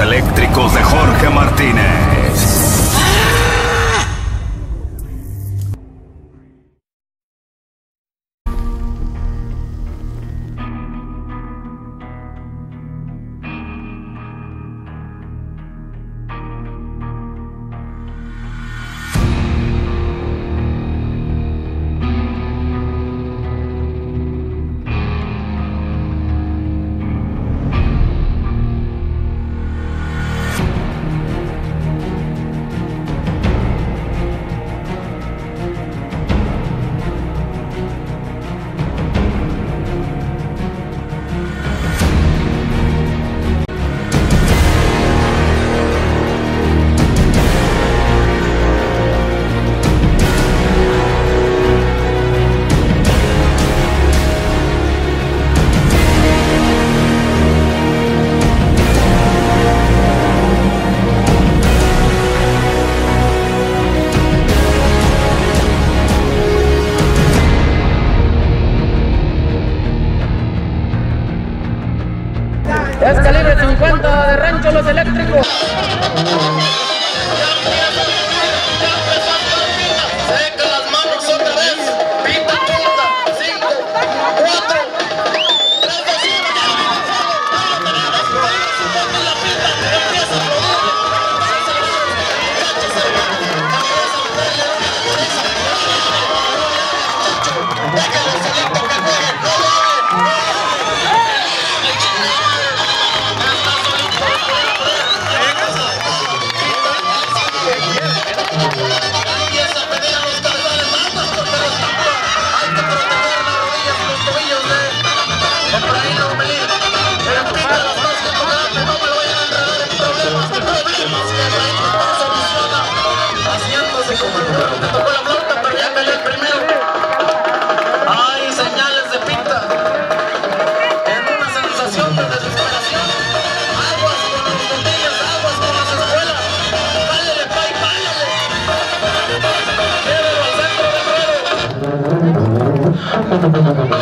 eléctricos de Jorge Martínez. Es calibre 50 de rancho los eléctricos. どうも。